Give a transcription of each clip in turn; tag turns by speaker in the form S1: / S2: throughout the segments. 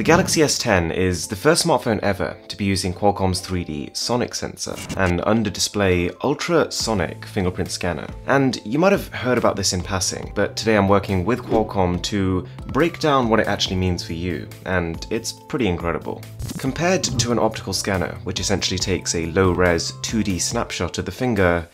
S1: The Galaxy S10 is the first smartphone ever to be using Qualcomm's 3D Sonic sensor, an under-display ultrasonic fingerprint scanner. And you might have heard about this in passing, but today I'm working with Qualcomm to break down what it actually means for you, and it's pretty incredible. Compared to an optical scanner, which essentially takes a low-res 2D snapshot of the finger,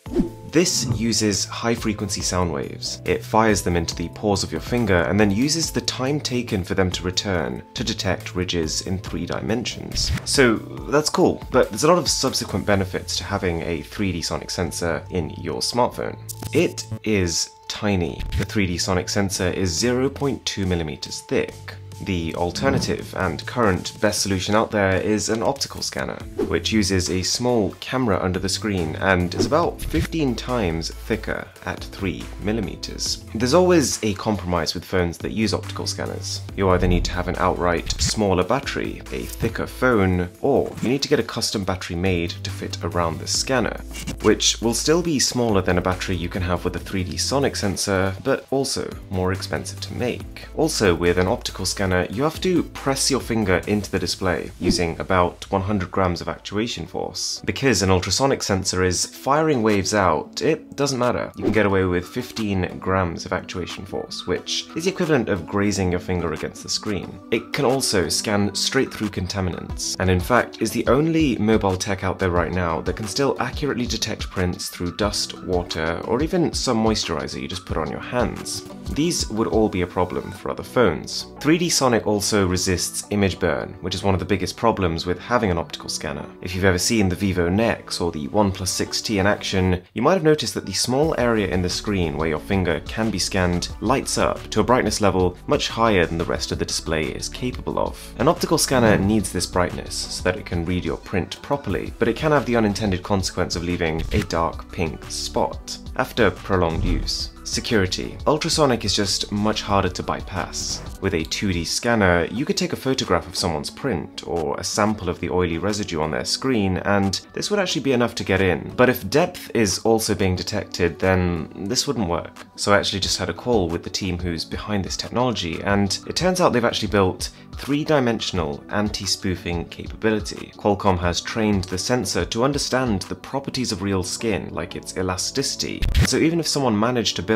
S1: this uses high frequency sound waves. It fires them into the pores of your finger and then uses the time taken for them to return to detect ridges in three dimensions. So that's cool, but there's a lot of subsequent benefits to having a 3D sonic sensor in your smartphone. It is tiny. The 3D sonic sensor is 0.2 millimeters thick. The alternative and current best solution out there is an optical scanner, which uses a small camera under the screen and is about 15 times thicker at 3mm. There's always a compromise with phones that use optical scanners. You either need to have an outright smaller battery, a thicker phone, or you need to get a custom battery made to fit around the scanner, which will still be smaller than a battery you can have with a 3D sonic sensor, but also more expensive to make. Also, with an optical scanner scanner, you have to press your finger into the display using about 100 grams of actuation force. Because an ultrasonic sensor is firing waves out, it doesn't matter. You can get away with 15 grams of actuation force, which is the equivalent of grazing your finger against the screen. It can also scan straight through contaminants, and in fact is the only mobile tech out there right now that can still accurately detect prints through dust, water, or even some moisturizer you just put on your hands. These would all be a problem for other phones. 3D Sonic also resists image burn, which is one of the biggest problems with having an optical scanner. If you've ever seen the Vivo Nex or the OnePlus 6T in action, you might have noticed that the small area in the screen where your finger can be scanned lights up to a brightness level much higher than the rest of the display is capable of. An optical scanner needs this brightness so that it can read your print properly, but it can have the unintended consequence of leaving a dark pink spot after prolonged use. Security. Ultrasonic is just much harder to bypass. With a 2D scanner, you could take a photograph of someone's print or a sample of the oily residue on their screen and this would actually be enough to get in. But if depth is also being detected, then this wouldn't work. So I actually just had a call with the team who's behind this technology and it turns out they've actually built three-dimensional anti-spoofing capability. Qualcomm has trained the sensor to understand the properties of real skin, like its elasticity. So even if someone managed to build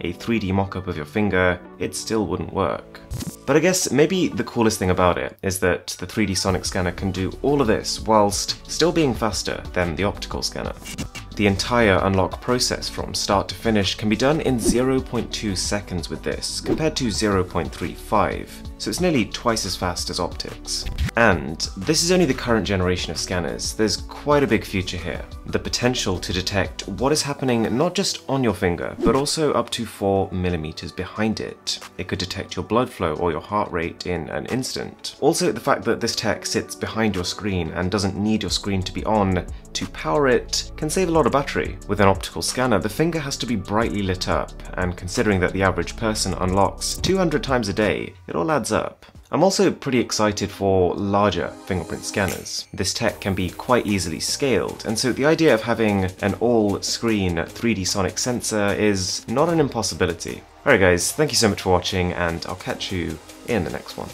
S1: a 3D mock-up of your finger, it still wouldn't work. But I guess maybe the coolest thing about it is that the 3D Sonic scanner can do all of this whilst still being faster than the optical scanner. The entire unlock process from start to finish can be done in 0.2 seconds with this, compared to 0.35, so it's nearly twice as fast as optics. And this is only the current generation of scanners, there's quite a big future here. The potential to detect what is happening not just on your finger, but also up to 4 millimeters behind it. It could detect your blood flow or your heart rate in an instant. Also, the fact that this tech sits behind your screen and doesn't need your screen to be on to power it can save a lot of battery. With an optical scanner, the finger has to be brightly lit up, and considering that the average person unlocks 200 times a day, it all adds up. I'm also pretty excited for larger fingerprint scanners. This tech can be quite easily scaled, and so the idea of having an all-screen 3D sonic sensor is not an impossibility. Alright guys, thank you so much for watching, and I'll catch you in the next one.